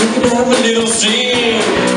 We a little scene